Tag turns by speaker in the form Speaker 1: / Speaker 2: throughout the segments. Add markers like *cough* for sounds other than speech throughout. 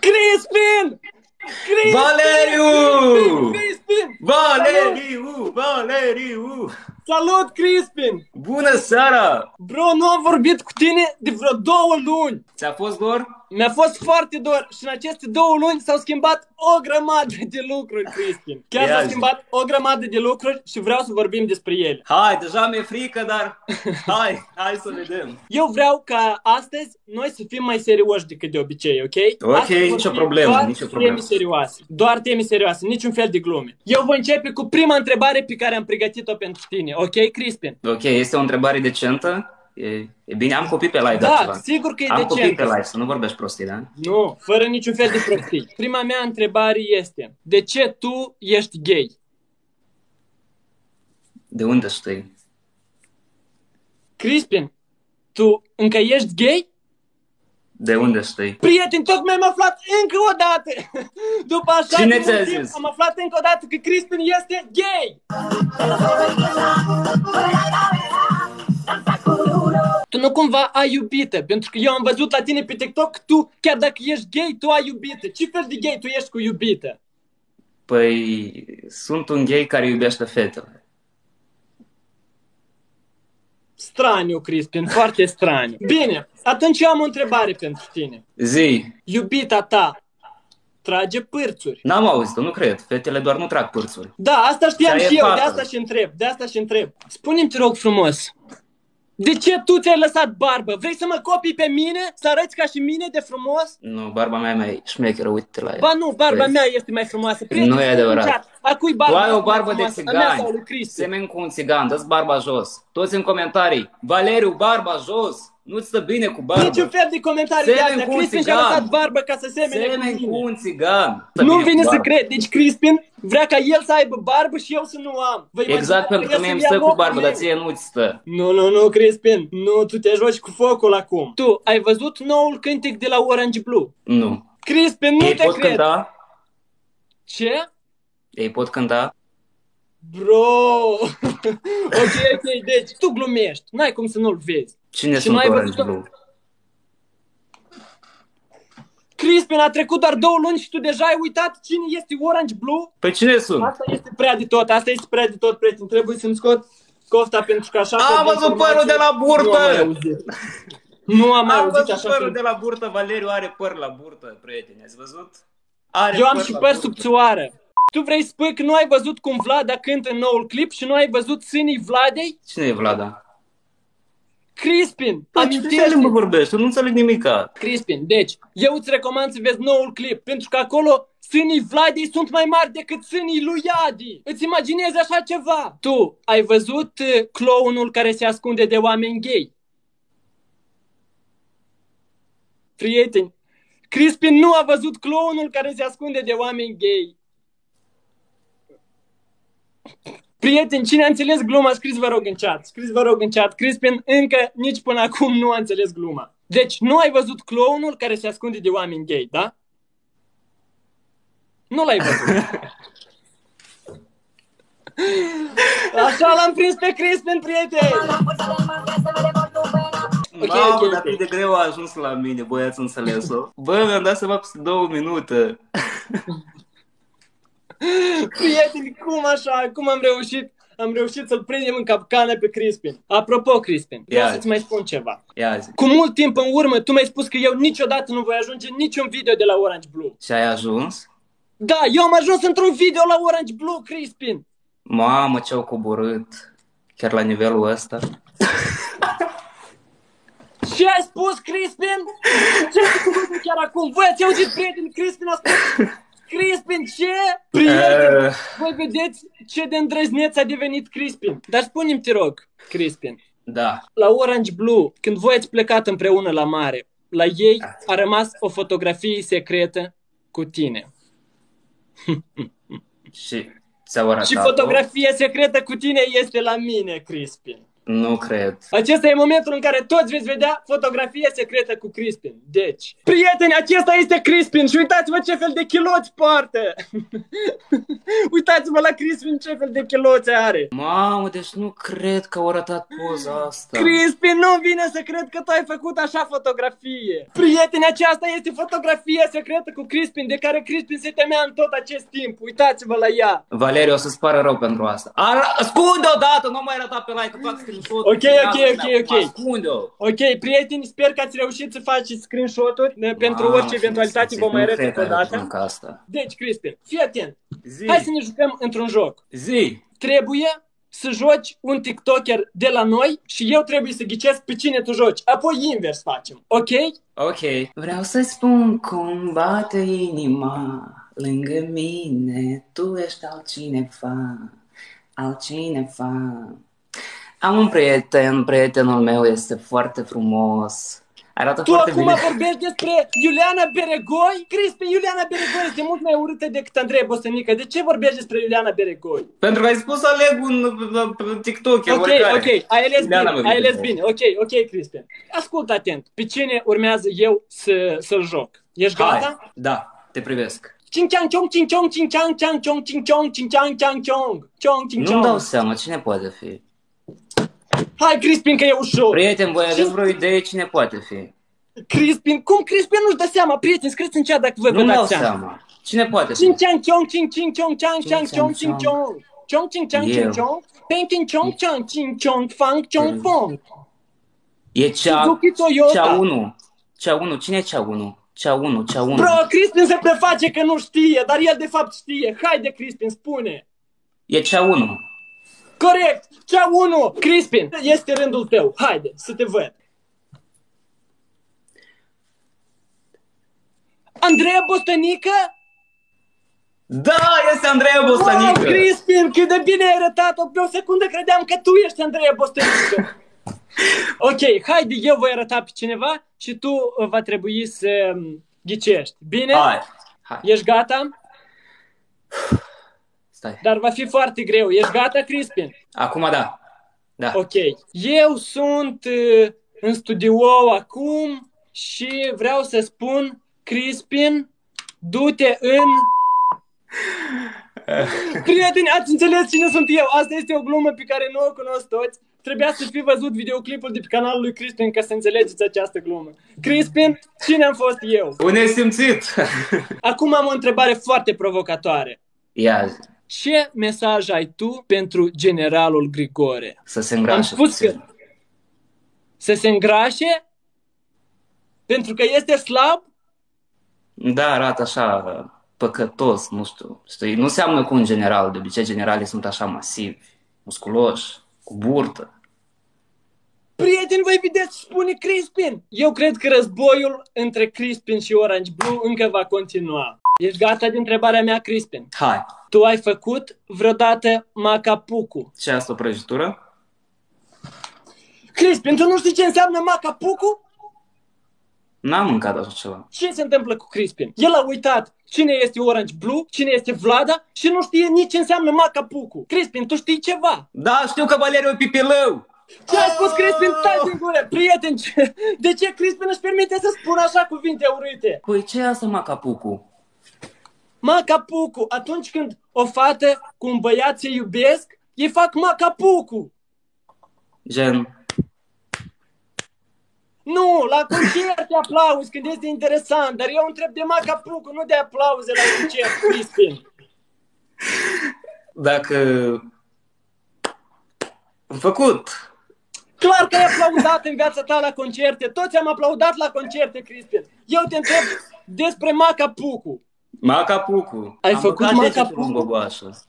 Speaker 1: Crispin! Crispin!
Speaker 2: Valeriu!
Speaker 1: Crispin!
Speaker 2: Valeriu! Valeriu!
Speaker 1: Salut, Crispin!
Speaker 2: Bună seara!
Speaker 1: Bro, nu am vorbit cu tine de vreo două luni.
Speaker 2: Ți-a fost dor?
Speaker 1: Mi-a fost foarte dor și în aceste două luni s-au schimbat o grămadă de lucruri, Crispin. Chiar
Speaker 2: Ia
Speaker 1: s-au
Speaker 2: zi.
Speaker 1: schimbat o grămadă de lucruri și vreau să vorbim despre ele.
Speaker 2: Hai, deja mi-e frică, dar *laughs* hai, hai să vedem.
Speaker 1: Eu vreau ca astăzi noi să fim mai serioși decât de obicei, ok?
Speaker 2: Ok,
Speaker 1: Astăzi vor
Speaker 2: nicio
Speaker 1: fi
Speaker 2: problemă,
Speaker 1: doar
Speaker 2: nicio problemă.
Speaker 1: teme serioase. Doar teme serioase, niciun fel de glume. Eu voi începe cu prima întrebare pe care am pregătit-o pentru tine, ok, Crispin?
Speaker 2: Ok, este o întrebare decentă? E, e bine, am copii pe live,
Speaker 1: Da,
Speaker 2: ceva.
Speaker 1: sigur că e
Speaker 2: Am copii pe
Speaker 1: decent.
Speaker 2: live, să nu vorbești prostii, da?
Speaker 1: Nu, fără niciun fel de prostii. Prima mea întrebare este, de ce tu ești gay?
Speaker 2: De unde știi?
Speaker 1: Crispin, tu încă ești gay?
Speaker 2: De unde știi?
Speaker 1: Prieteni, tocmai am aflat încă o dată. După așa
Speaker 2: Cine
Speaker 1: de
Speaker 2: ți-a
Speaker 1: mult timp,
Speaker 2: zis?
Speaker 1: am aflat încă o dată că Crispin este gay. Tu nu cumva ai iubită, pentru că eu am văzut la tine pe TikTok, tu, chiar dacă ești gay, tu ai iubită. Ce fel de gay tu ești cu iubită?
Speaker 2: Păi, sunt un gay care iubește fetele.
Speaker 1: Straniu, Crispin, foarte straniu. *laughs* Bine, atunci eu am o întrebare pentru tine.
Speaker 2: Zi,
Speaker 1: Iubita ta trage pârțuri.
Speaker 2: n-am auzit nu cred. Fetele doar nu trag pârțuri.
Speaker 1: Da, asta știam
Speaker 2: Cea e
Speaker 1: și eu, de
Speaker 2: fată.
Speaker 1: asta și întreb, de asta și întreb. Spune-mi, te rog frumos, de ce tu ți-ai lăsat barbă? Vrei să mă copii pe mine? Să arăți ca și mine de frumos?
Speaker 2: Nu, barba mea e mai șmecheră, uite la ea.
Speaker 1: Ba nu, barba
Speaker 2: Vezi?
Speaker 1: mea este mai frumoasă.
Speaker 2: Nu e adevărat.
Speaker 1: A cui
Speaker 2: Tu
Speaker 1: barba
Speaker 2: ai o
Speaker 1: este mai
Speaker 2: barbă de
Speaker 1: frumoasă? A mea sau
Speaker 2: țigan.
Speaker 1: lui Cristi?
Speaker 2: Semeni cu un țigan, dă barba jos. Toți în comentarii. Valeriu, barba jos. Nu-ți stă bine cu barba.
Speaker 1: Niciun fel de comentarii de
Speaker 2: Semeni
Speaker 1: astea.
Speaker 2: cu un
Speaker 1: Crispin și-a
Speaker 2: țigan.
Speaker 1: lăsat barbă ca să semene
Speaker 2: Semeni
Speaker 1: cu
Speaker 2: cu
Speaker 1: mine.
Speaker 2: un țigan.
Speaker 1: Nu
Speaker 2: Bine
Speaker 1: vine
Speaker 2: cu
Speaker 1: să
Speaker 2: barba.
Speaker 1: cred. Deci Crispin vrea ca el să aibă barbă și eu să nu am. Vă
Speaker 2: Exact,
Speaker 1: imaginați
Speaker 2: pentru că
Speaker 1: el
Speaker 2: mie
Speaker 1: să-mi
Speaker 2: îmi
Speaker 1: ia
Speaker 2: stă cu
Speaker 1: locul
Speaker 2: barbă,
Speaker 1: meu?
Speaker 2: dar ție nu-ți stă.
Speaker 1: Nu, nu, nu, Crispin. Nu, tu te joci cu focul acum. Tu ai văzut noul cântec de la Orange Blue?
Speaker 2: Nu.
Speaker 1: Crispin, nu
Speaker 2: Ei
Speaker 1: te
Speaker 2: pot
Speaker 1: cred.
Speaker 2: cânta?
Speaker 1: Ce?
Speaker 2: Ei pot cânta?
Speaker 1: Bro! *laughs* ok, ok, deci tu glumești. N-ai cum să nu-l vezi.
Speaker 2: Cine
Speaker 1: Și
Speaker 2: sunt
Speaker 1: nu ai
Speaker 2: Orange
Speaker 1: văzut-o?
Speaker 2: Blue?
Speaker 1: Crispin, a trecut doar două luni și tu deja ai uitat cine este Orange Blue?
Speaker 2: Păi cine sunt?
Speaker 1: Asta este prea de tot, asta este prea de tot, prieten. Trebuie să-mi scot cofta pentru că așa...
Speaker 2: Am
Speaker 1: fel de
Speaker 2: văzut
Speaker 1: informații
Speaker 2: părul de la burtă!
Speaker 1: Nu am mai auzit. Nu am mai
Speaker 2: Am
Speaker 1: auzit
Speaker 2: văzut
Speaker 1: așa
Speaker 2: părul
Speaker 1: fel.
Speaker 2: de la burtă, Valeriu are păr la burtă, prieteni, ați văzut? Are
Speaker 1: Eu am
Speaker 2: păr
Speaker 1: și
Speaker 2: la
Speaker 1: păr
Speaker 2: burtă.
Speaker 1: subțioară. Tu vrei să spui că nu ai văzut cum Vlada cântă în noul clip și nu ai văzut sânii Vladei?
Speaker 2: Cine e Vlada?
Speaker 1: Crispin,
Speaker 2: Păi, ce
Speaker 1: amintește
Speaker 2: limbă vorbești? Eu nu înțeleg nimica.
Speaker 1: Crispin, deci, eu îți recomand să vezi noul clip, pentru că acolo sânii Vladei sunt mai mari decât sânii lui Adi. Îți imaginezi așa ceva? Tu ai văzut uh, clownul care se ascunde de oameni gay? Prieteni, Crispin nu a văzut clownul care se ascunde de oameni gay. Prieteni, cine a înțeles gluma, scriți vă rog în chat. Scriți vă rog în chat. Crispin încă nici până acum nu a înțeles gluma. Deci, nu ai văzut clownul care se ascunde de oameni gay, da? Nu l-ai văzut. *laughs* Așa l-am prins pe Crispin, prieteni! Ok,
Speaker 2: Mamă,
Speaker 1: ok, ok.
Speaker 2: dar cât de greu a ajuns la mine, băi, ați înțeles-o? Bă, mi-am dat seama peste două minute. *laughs*
Speaker 1: Prieteni, cum așa? Cum am reușit? Am reușit să-l prindem în capcană pe Crispin. Apropo, Crispin, vreau
Speaker 2: Ia.
Speaker 1: să-ți mai spun ceva.
Speaker 2: Ia zi.
Speaker 1: Cu mult timp în urmă, tu mi-ai spus că eu niciodată nu voi ajunge în niciun video de la Orange Blue.
Speaker 2: Și ai ajuns?
Speaker 1: Da, eu am ajuns într-un video la Orange Blue, Crispin.
Speaker 2: Mamă, ce-au coborât. Chiar la nivelul ăsta. *laughs*
Speaker 1: Ce ai spus, Crispin? Ce ai spus chiar acum? Voi ați auzit, prieteni, Crispin a spus... *laughs* Crispin, ce? Prieteni,
Speaker 2: Eh,
Speaker 1: voi vedeți ce de îndrăzneț a devenit Crispin. Dar spune-mi, te rog, Crispin,
Speaker 2: Da.
Speaker 1: la Orange Blue, când voi ați plecat împreună la mare, la ei a rămas o fotografie secretă cu tine. *laughs*
Speaker 2: Și ți-au arătat
Speaker 1: Și fotografia secretă cu tine este la mine, Crispin.
Speaker 2: Nu cred.
Speaker 1: Acesta e momentul în care toți veți vedea fotografia secretă cu Crispin. Deci, prieteni, acesta este Crispin și uitați-vă ce fel de chiloți poartă. *laughs* uitați-vă la Crispin ce fel de chiloți are.
Speaker 2: Mamă, deci nu cred că au arătat poza asta.
Speaker 1: Crispin, nu vine să cred că tu ai făcut așa fotografie. Prieteni, aceasta este fotografia secretă cu Crispin, de care Crispin se temea în tot acest timp. Uitați-vă la ea.
Speaker 2: Valeriu, o să-ți pară rău pentru asta. Ar- Ascunde odată, nu mai arăta pe like, că fac screenshot.
Speaker 1: Ok, ok, ok, ok.
Speaker 2: Ascunde-o.
Speaker 1: Ok, prieteni, sper că ați reușit să faceți screenshot-uri ne- pentru
Speaker 2: Mamă,
Speaker 1: orice eventualitate
Speaker 2: nu
Speaker 1: vă mai arăt
Speaker 2: cred
Speaker 1: încă
Speaker 2: că
Speaker 1: o
Speaker 2: ai
Speaker 1: dată.
Speaker 2: făcut asta.
Speaker 1: Deci, Crispin, fii atent.
Speaker 2: Zi.
Speaker 1: Hai să ne jucăm într-un joc.
Speaker 2: Zi.
Speaker 1: Trebuie să joci un TikToker de la noi și eu trebuie să ghicesc pe cine tu joci. Apoi invers facem. Ok?
Speaker 2: Ok. Vreau să spun cum bate inima lângă mine, tu ești altcineva, altcineva. Am un prieten, prietenul meu este foarte frumos, arată
Speaker 1: Tu
Speaker 2: foarte
Speaker 1: acum
Speaker 2: bine.
Speaker 1: vorbești despre Iuliana Beregoi? Crispin, Iuliana Beregoi este mult mai urâtă decât Andrei Bostănică. De ce vorbești despre Iuliana Beregoi?
Speaker 2: Pentru că ai spus să aleg un uh, TikToker,
Speaker 1: Ok,
Speaker 2: oricare.
Speaker 1: ok, ai ales
Speaker 2: Iuliana
Speaker 1: bine, ai ales
Speaker 2: Beregoi.
Speaker 1: bine. Ok, ok, Cristian. Ascultă atent. Pe cine urmează eu să, să-l joc? Ești gata?
Speaker 2: Hai, da, te privesc.
Speaker 1: Cinciang chong cinciong cinciang chang chong cinciong cinciang chang chong chong
Speaker 2: Nu-mi dau
Speaker 1: cinciong.
Speaker 2: seama cine poate fi.
Speaker 1: Hai, Crispin, că e ușor.
Speaker 2: Prieten, voi aveți vreo idee cine poate fi?
Speaker 1: Crispin, cum Crispin nu-și dă seama? Prieten, scrieți în chat dacă vă vă
Speaker 2: Nu-mi dau
Speaker 1: dați seama.
Speaker 2: seama. Cine poate fi?
Speaker 1: Cinciang chong cing cing chong chang chang chong
Speaker 2: Cinciang
Speaker 1: cing chong. Chong cing chang
Speaker 2: Eu.
Speaker 1: cing chong. Peng cing chong chang cing chong fang chong fong.
Speaker 2: E cea,
Speaker 1: Suzuki Toyota.
Speaker 2: cea 1. Cea 1. Cine e cea 1? Cea 1, cea 1.
Speaker 1: Bro, Crispin se preface că nu știe, dar el de fapt știe. Haide, Crispin, spune.
Speaker 2: E cea 1.
Speaker 1: Corect! Cea 1! Crispin, este rândul tău. Haide, să te văd. Andreea Bostănică?
Speaker 2: Da, este Andreea
Speaker 1: Wow,
Speaker 2: Bostanică.
Speaker 1: Crispin, cât de bine ai arătat-o! Pe o secundă credeam că tu ești Andreea Bostănică. *laughs* ok, haide, eu voi arăta pe cineva și tu uh, va trebui să um, ghicești. Bine?
Speaker 2: Hai. Hai.
Speaker 1: Ești gata?
Speaker 2: Stai.
Speaker 1: Dar va fi foarte greu. Ești gata, Crispin?
Speaker 2: Acum da. Da.
Speaker 1: Ok. Eu sunt uh, în studio acum și vreau să spun, Crispin, du-te în... *laughs* Prieteni, ați înțeles cine sunt eu? Asta este o glumă pe care nu o cunosc toți. Trebuia să fi văzut videoclipul de pe canalul lui Crispin ca să înțelegeți această glumă. Crispin, cine am fost eu?
Speaker 2: Un nesimțit. *laughs*
Speaker 1: Acum am o întrebare foarte provocatoare.
Speaker 2: Ia zi.
Speaker 1: Ce mesaj ai tu pentru generalul Grigore?
Speaker 2: să se
Speaker 1: Am
Speaker 2: îngrașe.
Speaker 1: spus că să se îngrașe pentru că este slab?
Speaker 2: Da, arată așa păcătos, nu știu. Știi, nu seamănă cu un general. De obicei generalii sunt așa masivi, musculoși, cu burtă.
Speaker 1: Prieteni, voi vedeți, spune Crispin. Eu cred că războiul între Crispin și Orange Blue încă va continua. Ești gata de întrebarea mea, Crispin?
Speaker 2: Hai.
Speaker 1: Tu ai făcut vreodată macapucu?
Speaker 2: Ce asta o prăjitură?
Speaker 1: Crispin, tu nu știi ce înseamnă macapucu?
Speaker 2: N-am mâncat așa ceva.
Speaker 1: Ce se întâmplă cu Crispin? El a uitat cine este Orange Blue, cine este Vlada și nu știe nici ce înseamnă macapucu. Crispin, tu știi ceva?
Speaker 2: Da, știu că Valeriu e pipilău.
Speaker 1: Ce ai spus, Crispin? Stai din gură! Prieten, ce... de ce Crispin își permite să spună așa cuvinte urâte?
Speaker 2: Păi ce e asta, macapucu?
Speaker 1: Macapucu, atunci când o fată cu un băiat se iubesc, ei fac macapucu.
Speaker 2: Gen,
Speaker 1: Nu, la concerte aplauz când este interesant, dar eu întreb de macapucu, nu de aplauze la concert, Crispin.
Speaker 2: dacă... Am făcut.
Speaker 1: Clar că ai aplaudat în viața ta la concerte, toți am aplaudat la concerte, Crispin. Eu te întreb despre macapucu.
Speaker 2: Macapucu.
Speaker 1: Ai
Speaker 2: Am
Speaker 1: făcut
Speaker 2: băgat degetul
Speaker 1: macapucu?
Speaker 2: în gogoașă.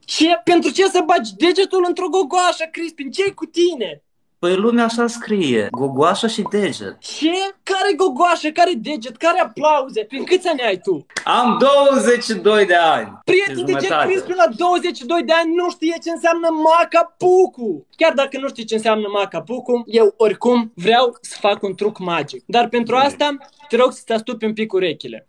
Speaker 1: Ce? Pentru ce să bagi degetul într-o gogoașă, Crispin? ce cu tine?
Speaker 2: Păi lumea așa scrie. Gogoașă și deget.
Speaker 1: Ce? Care gogoașă? Care deget? Care aplauze? Prin câți ani ai tu?
Speaker 2: Am 22 de ani.
Speaker 1: Prieten, de ce
Speaker 2: jumătate.
Speaker 1: Crispin la 22 de ani nu știe ce înseamnă macapucu? Chiar dacă nu știi ce înseamnă macapucu, eu oricum vreau să fac un truc magic. Dar pentru asta te rog să-ți astupi un pic urechile.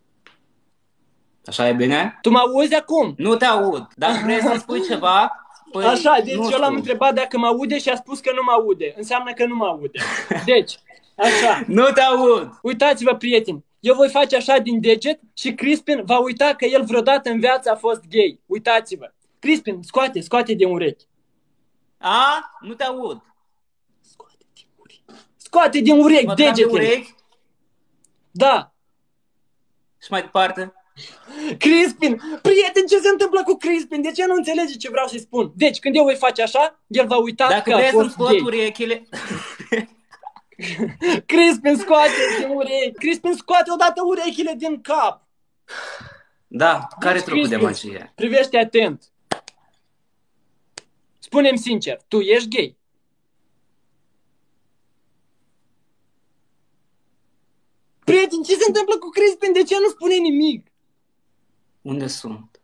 Speaker 2: Așa e bine?
Speaker 1: Tu mă auzi acum?
Speaker 2: Nu te aud. Dacă vrei să spui ceva, Păi,
Speaker 1: Așa, deci
Speaker 2: nu
Speaker 1: eu
Speaker 2: știu.
Speaker 1: l-am întrebat dacă mă aude și a spus că nu mă aude. Înseamnă că nu mă aude. Deci, așa. *laughs*
Speaker 2: Nu te aud!
Speaker 1: Uitați-vă, prieteni, eu voi face așa din deget și Crispin va uita că el vreodată în viață a fost gay. Uitați-vă. Crispin, scoate, scoate din urechi.
Speaker 2: A? Nu te aud.
Speaker 1: Scoate din urechi. Scoate din urechi,
Speaker 2: Mă trag de
Speaker 1: degetele.
Speaker 2: urechi
Speaker 1: Da.
Speaker 2: și mai departe.
Speaker 1: Crispin, prieten, ce se întâmplă cu Crispin? De ce nu înțelege ce vreau să-i spun? Deci, când eu voi face așa, el va uita
Speaker 2: Dacă
Speaker 1: că a
Speaker 2: vrei să-mi
Speaker 1: fost
Speaker 2: scot
Speaker 1: gay.
Speaker 2: urechile... *laughs*
Speaker 1: Crispin, scoate din urechi. Crispin, scoate odată urechile din cap.
Speaker 2: Da, care
Speaker 1: Deci,
Speaker 2: trucul de
Speaker 1: Crispin,
Speaker 2: magie?
Speaker 1: Privește atent. Spune-mi sincer, tu ești gay? Prieten, ce se întâmplă cu Crispin? De ce nu spune nimic?
Speaker 2: Unde sunt?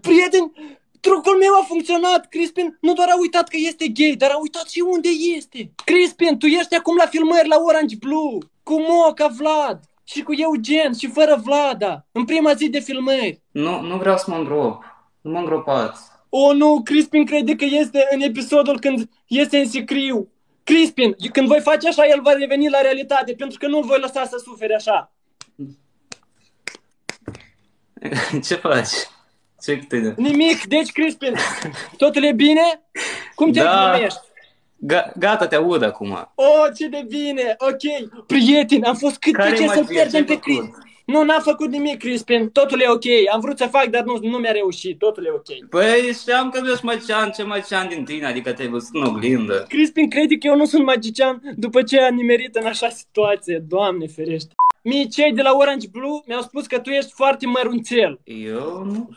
Speaker 1: Prieten, trucul meu a funcționat. Crispin nu doar a uitat că este gay, dar a uitat și unde este. Crispin, tu ești acum la filmări la Orange Blue, cu Moca Vlad și cu Eugen și fără Vlada, în prima zi de filmări.
Speaker 2: Nu, nu vreau să mă îngrop. Nu mă îngropați.
Speaker 1: O, nu, Crispin crede că este în episodul când este în sicriu. Crispin, când voi face așa, el va reveni la realitate, pentru că nu-l voi lăsa să sufere așa. *laughs*
Speaker 2: Ce faci? Ce te...
Speaker 1: Nimic, deci, Crispin, totul e bine? Cum te
Speaker 2: Da.
Speaker 1: numești?
Speaker 2: Ga- gata, te aud acum.
Speaker 1: Oh, ce de bine, ok. Prieteni, am fost cât
Speaker 2: Care
Speaker 1: pe ce
Speaker 2: magie?
Speaker 1: să pierdem
Speaker 2: Ce-ai
Speaker 1: pe
Speaker 2: făcut?
Speaker 1: Crispin. Nu, n-am făcut nimic, Crispin. Totul e ok. Am vrut să fac, dar nu, nu mi-a reușit. Totul e ok.
Speaker 2: Păi știam că nu ești magician, ce magician din tine, adică te-ai văzut în oglindă.
Speaker 1: Crispin crede că eu nu sunt magician după ce a nimerit în așa situație. Doamne ferește. Mie cei de la Orange Blue mi-au spus că tu ești foarte mărunțel.
Speaker 2: Eu nu.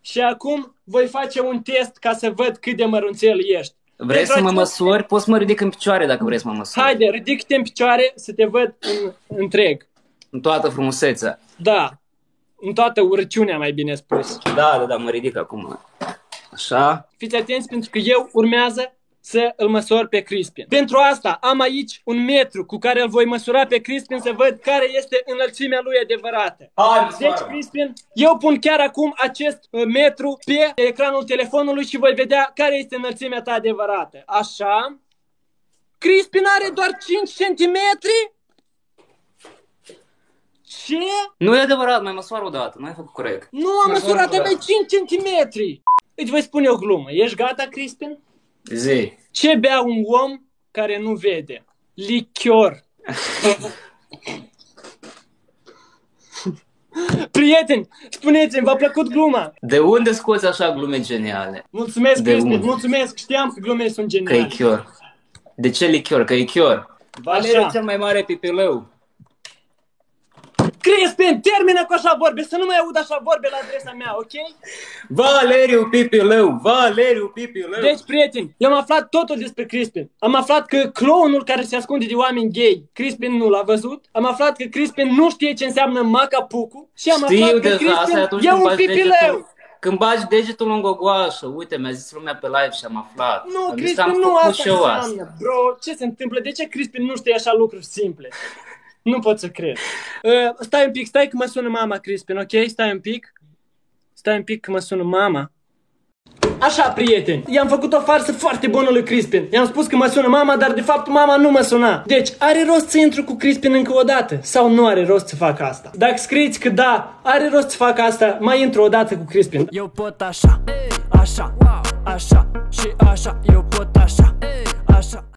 Speaker 1: Și acum voi face un test ca să văd cât de mărunțel ești.
Speaker 2: Vrei
Speaker 1: Pentru
Speaker 2: să mă
Speaker 1: acest-
Speaker 2: măsori? Poți să mă ridic în picioare dacă vrei să mă măsori.
Speaker 1: Haide, ridică-te în picioare să te văd în întreg.
Speaker 2: În toată frumusețea.
Speaker 1: Da, în toată urăciunea, mai bine spus.
Speaker 2: Da, da, da, mă ridic acum. Așa.
Speaker 1: Fiți atenți pentru că eu urmează să îl măsor pe Crispin. Pentru asta am aici un metru cu care îl voi măsura pe Crispin să văd care este înălțimea lui adevărată.
Speaker 2: Hai,
Speaker 1: Deci, Crispin, eu pun chiar acum acest uh, metru pe ecranul telefonului și voi vedea care este înălțimea ta adevărată. Așa. Crispin are doar 5 cm? Ce?
Speaker 2: Nu e adevărat, mai măsoară o dată, n-ai făcut corect.
Speaker 1: Nu am
Speaker 2: Măsoară
Speaker 1: măsurat
Speaker 2: o dată.
Speaker 1: abia 5 cm. Îți voi spune o glumă. Ești gata, Crispin?
Speaker 2: Zi.
Speaker 1: Ce bea un om care nu vede? Lichior. Prieteni, spuneți-mi, v-a plăcut gluma?
Speaker 2: De unde scoți așa glume geniale?
Speaker 1: Mulțumesc,
Speaker 2: De
Speaker 1: Crispin,
Speaker 2: unde?
Speaker 1: mulțumesc, știam că glumele sunt
Speaker 2: Că e
Speaker 1: geniale.
Speaker 2: chior. De ce lichior? Că e chior. Valeriu
Speaker 1: Așa.
Speaker 2: cel mai mare pipilău.
Speaker 1: Crispin, termină cu așa vorbe, să nu mai aud așa vorbe la adresa mea, ok?
Speaker 2: Valeriu pipilău, Valeriu pipilău.
Speaker 1: Deci, prieteni, eu am aflat totul despre Crispin. Am aflat că clownul care se ascunde de oameni gay, Crispin nu l-a văzut. Am aflat că Crispin nu știe ce înseamnă macapucu. Și am
Speaker 2: Știu
Speaker 1: aflat că
Speaker 2: deja, asta e
Speaker 1: Crispin
Speaker 2: atunci
Speaker 1: e
Speaker 2: când
Speaker 1: un
Speaker 2: bagi
Speaker 1: pipileu.
Speaker 2: degetul, când bagi degetul în gogoașă. Uite, mi-a zis lumea pe live și am aflat.
Speaker 1: Nu,
Speaker 2: Am zis,
Speaker 1: Crispin,
Speaker 2: am
Speaker 1: nu
Speaker 2: făcut
Speaker 1: asta
Speaker 2: și eu
Speaker 1: înseamnă, bro. Ce se întâmplă? De ce Crispin nu știe așa lucruri simple? Nu pot să cred. Uh, stai un pic, stai că mă sună mama, Crispin, ok? Stai un pic. Stai un pic că mă sună mama. Așa, prieteni, i-am făcut o farsă foarte bună lui Crispin. I-am spus că mă sună mama, dar de fapt mama nu mă suna. Deci, are rost să intru cu Crispin încă o dată? Sau nu are rost să fac asta? Dacă scrieți că da, are rost să fac asta, mai intru o dată cu Crispin.
Speaker 3: Eu pot așa, așa, așa și așa Eu pot așa, așa